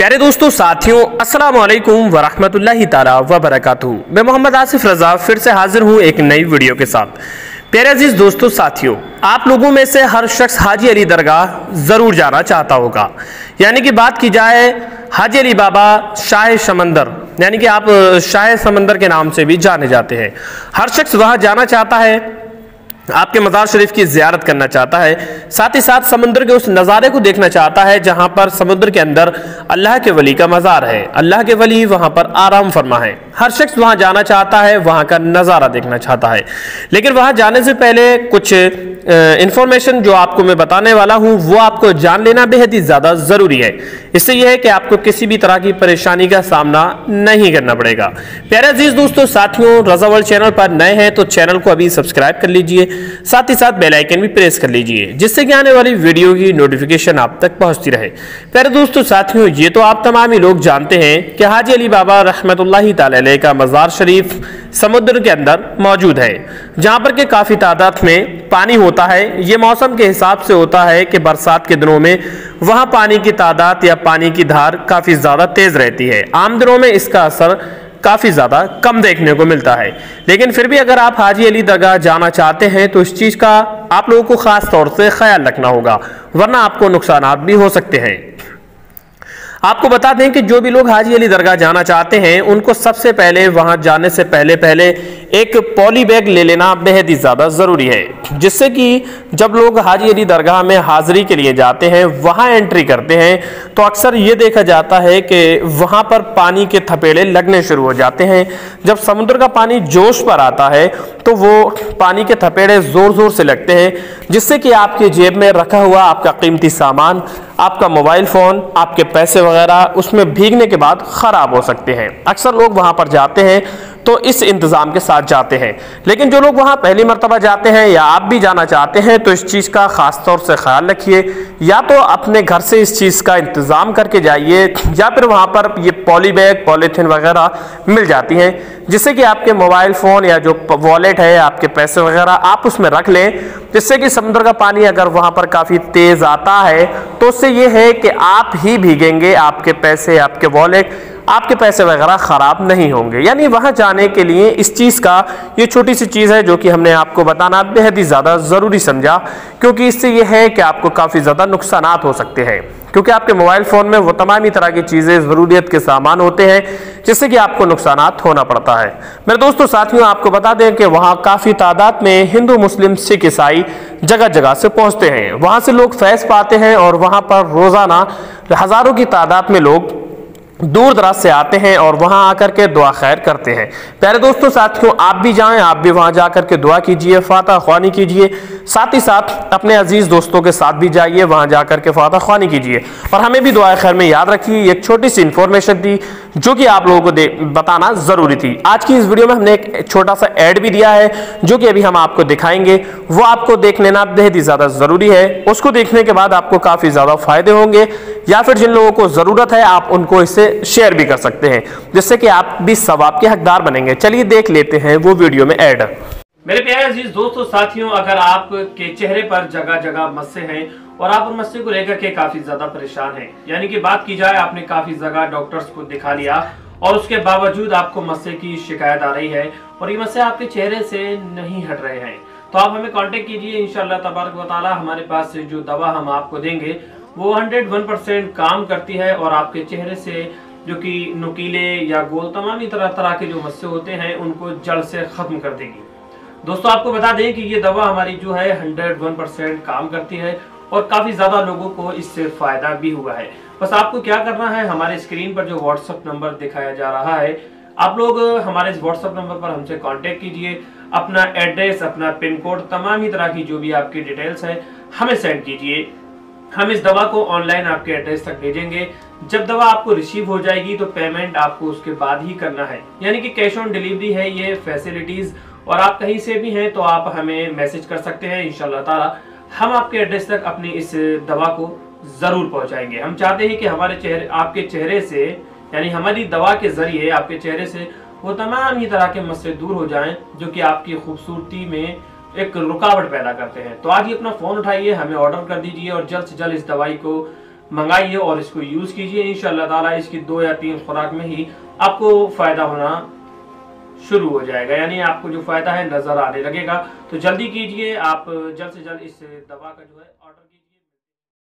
प्यारे दोस्तों, साथियों अस्सलाम वालेकुम वरहमतुल्लाहि ताला व बरकातहू मैं मोहम्मद आसिफ रजा फिर से हाजिर हूँ एक नई वीडियो के साथ। प्यारे अज़ीज़ दोस्तों, साथियों, आप लोगों में से हर शख्स हाजी अली दरगाह ज़रूर जाना चाहता होगा। यानी कि बात की जाए हाजी अली बाबा शाह समंदर, यानी कि आप शाह समंदर के नाम से भी जाने जाते हैं। हर शख्स वहाँ जाना चाहता है आपके मज़ार शरीफ की ज्यारत करना चाहता है, साथ ही साथ समुद्र के उस नज़ारे को देखना चाहता है, जहाँ पर समुद्र के अंदर अल्लाह के वली का मज़ार है। अल्लाह के वली वहाँ पर आराम फरमा है। हर शख्स वहाँ जाना चाहता है, वहाँ का नज़ारा देखना चाहता है। लेकिन वहाँ जाने से पहले कुछ इंफॉर्मेशन जो आपको मैं बताने वाला हूँ, वो आपको जान लेना बेहद ही ज़्यादा ज़रूरी है। इससे यह है कि आपको किसी भी तरह की परेशानी का सामना नहीं करना पड़ेगा। प्यारे अज़ीज़ दोस्तों, साथियों रजा वर्ल्ड चैनल पर नए हैं तो चैनल को अभी सब्सक्राइब कर लीजिए, साथ ही साथ बेलाइकन भी प्रेस कर लीजिए, जिससे कि आने वाली वीडियो की नोटिफिकेशन आप तक पहुँचती रहे। प्यारे दोस्तों, साथियों, ये तो आप तमाम ही लोग जानते हैं कि हाजी अली बाबा रहमत का मज़ार शरीफ समुद्र के अंदर मौजूद है, जहाँ पर के काफ़ी तादाद में पानी होता है। ये मौसम के हिसाब से होता है कि बरसात के दिनों में वहाँ पानी की तादाद या पानी की धार काफ़ी ज़्यादा तेज़ रहती है। आम दिनों में इसका असर काफ़ी ज़्यादा कम देखने को मिलता है। लेकिन फिर भी अगर आप हाजी अली दरगाह जाना चाहते हैं तो इस चीज़ का आप लोगों को ख़ास तौर से ख्याल रखना होगा, वरना आपको नुकसान भी हो सकते हैं। आपको बता दें कि जो भी लोग हाजी अली दरगाह जाना चाहते हैं, उनको सबसे पहले, वहाँ जाने से पहले पहले एक पॉली बैग ले लेना बेहद ही ज़्यादा ज़रूरी है। जिससे कि जब लोग हाजी अली दरगाह में हाज़िरी के लिए जाते हैं, वहाँ एंट्री करते हैं तो अक्सर ये देखा जाता है कि वहाँ पर पानी के थपेड़े लगने शुरू हो जाते हैं। जब समुद्र का पानी जोश पर आता है तो वो पानी के थपेड़े ज़ोर ज़ोर से लगते हैं, जिससे कि आपके जेब में रखा हुआ आपका कीमती सामान, आपका मोबाइल फ़ोन, आपके पैसे वगैरह, उसमें भीगने के बाद ख़राब हो सकते हैं। अक्सर लोग वहाँ पर जाते हैं तो इस इंतज़ाम के साथ जाते हैं। लेकिन जो लोग वहाँ पहली मरतबा जाते हैं या आप भी जाना चाहते हैं तो इस चीज़ का ख़ास तौर से ख्याल रखिए। या तो अपने घर से इस चीज़ का इंतज़ाम करके जाइए, या फिर वहाँ पर ये पॉली बैग पॉलीथीन वगैरह मिल जाती हैं, जिससे कि आपके मोबाइल फ़ोन या जो वॉलेट है, आपके पैसे वगैरह आप उसमें रख लें, जिससे कि समुद्र का पानी अगर वहाँ पर काफ़ी तेज़ आता है तो उससे ये है कि आप ही भीगेंगे, आपके पैसे, आपके वॉलेट आपके पैसे वगैरह ख़राब नहीं होंगे। यानी वहाँ जाने के लिए इस चीज़ का, ये छोटी सी चीज़ है जो कि हमने आपको बताना बेहद ही ज़्यादा ज़रूरी समझा, क्योंकि इससे यह है कि आपको काफ़ी ज़्यादा नुकसान हो सकते हैं। क्योंकि आपके मोबाइल फ़ोन में वो तमाम ही तरह की चीज़ें, ज़रूरियत के सामान होते हैं, जिससे कि आपको नुकसान होना पड़ता है। मेरे दोस्तों, साथियों, आपको बता दें कि वहाँ काफ़ी तादाद में हिंदू, मुस्लिम, सिख, ईसाई जगह जगह से पहुँचते हैं। वहाँ से लोग फैस पाते हैं और वहाँ पर रोज़ाना हज़ारों की तादाद में लोग दूर दराज से आते हैं और वहाँ आकर के दुआ खैर करते हैं। प्यारे दोस्तों, साथियों, आप भी जाएँ, आप भी वहाँ जाकर के दुआ कीजिए, फातह ख्वानी कीजिए। साथ ही साथ अपने अज़ीज़ दोस्तों के साथ भी जाइए, वहाँ जाकर के फातह ख्वानी कीजिए। और हमें भी दुआ खैर में याद रखिए। एक छोटी सी इंफॉर्मेशन थी जो कि आप लोगों को बताना ज़रूरी थी। आज की इस वीडियो में हमने एक छोटा सा एड भी दिया है, जो कि अभी हम आपको दिखाएँगे। वो आपको देख लेना बेहद ही ज़्यादा ज़रूरी है। उसको देखने के बाद आपको काफ़ी ज़्यादा फ़ायदे होंगे, या फिर जिन लोगों को ज़रूरत है, आप उनको इससे शेयर भी कर सकते हैं, जिससे कि आप भी सवाब के हकदार बनेंगे। चलिए देख लेते हैं वो वीडियो में ऐड। मेरे प्यारे अज़ीज़ दोस्तों, साथियों, अगर आपके चेहरे पर जगह जगह मस्से हैं और आप उन मस्से को लेकर के काफ़ी ज़्यादा परेशान हैं। यानी कि बात की जाए, आपने काफ़ी जगह डॉक्टर्स को दिखा लिया और उसके बावजूद आपको मस्से की शिकायत आ रही है और ये मस्से आपके चेहरे से नहीं हट रहे हैं। तो आप हमें कांटेक्ट कीजिए, इंशाल्लाह तबारक वाली हमारे पास से जो दवा हम आपको देंगे, वो 101 परसेंट काम करती है और आपके चेहरे से जो कि नुकीले या गोल तमाम तरह तरह के जो मस्से होते हैं, उनको जड़ से ख़त्म कर देगी। दोस्तों, आपको बता दें कि ये दवा हमारी जो है 101 परसेंट काम करती है और काफ़ी ज़्यादा लोगों को इससे फ़ायदा भी हुआ है। बस आपको क्या करना है, हमारे स्क्रीन पर जो व्हाट्सअप नंबर दिखाया जा रहा है, आप लोग हमारे इस व्हाट्सअप नंबर पर हमसे कांटेक्ट कीजिए। अपना एड्रेस अपना पिन कोड तमाम ही तरह की जो भी आपकी डिटेल्स है, हमें सेंड कीजिए। हम इस दवा को ऑनलाइन आपके एड्रेस तक भेजेंगे। जब दवा आपको रिसीव हो जाएगी तो पेमेंट आपको उसके बाद ही करना है। यानी कि कैश ऑन डिलीवरी है ये फैसिलिटीज़ और आप कहीं से भी हैं तो आप हमें मैसेज कर सकते हैं इनशाला हम आपके एड्रेस तक अपनी इस दवा को ज़रूर पहुंचाएँगे। हम चाहते हैं कि हमारे चेहरे, आपके चेहरे से, यानी हमारी दवा के ज़रिए आपके चेहरे से वो तमाम ही तरह के मसले दूर हो जाएँ, जो कि आपकी खूबसूरती में एक रुकावट पैदा करते हैं। तो आज ही अपना फ़ोन उठाइए, हमें ऑर्डर कर दीजिए और जल्द से जल्द इस दवाई को मंगाइए और इसको यूज़ कीजिए। इन ताला इसकी दो या तीन खुराक में ही आपको फ़ायदा होना शुरू हो जाएगा, यानी आपको जो फ़ायदा है नज़र आने लगेगा। तो जल्दी कीजिए, आप जल्द से जल्द इस दवा का जो है ऑर्डर कीजिए।